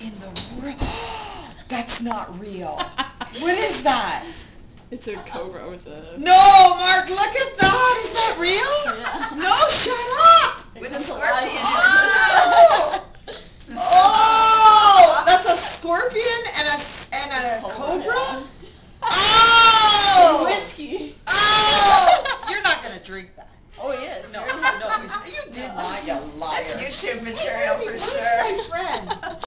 in the world? That's not real. What is that? It's a cobra with a. No, Mark, look at that. Is that real? Yeah. No, shut up. With a scorpion. Oh, oh, that's a scorpion and a and a cobra. Oh, Whiskey. oh, you're not gonna drink that. Oh, he is. No, You're- no, you did not, you liar. That's YouTube material for sure.